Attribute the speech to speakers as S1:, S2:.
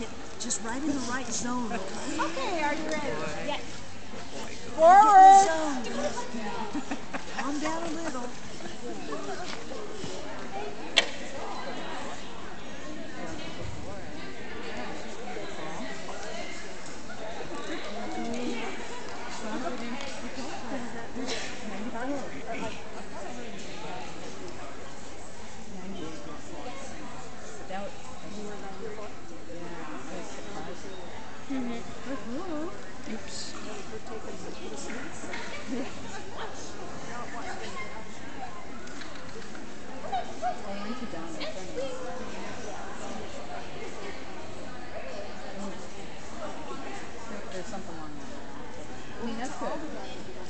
S1: Get just right in the right zone.
S2: Okay, are you ready? Yes.
S1: Forward.
S2: Forward.
S1: Calm down a little.
S2: That was, Mm-hmm. Oops. There's something wrong with. I mean, that's good.